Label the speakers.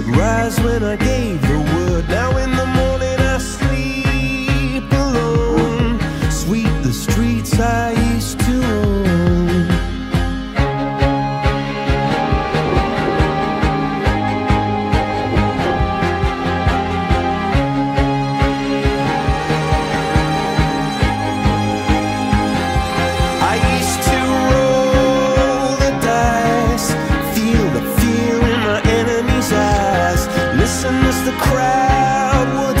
Speaker 1: rise when I gave the crowd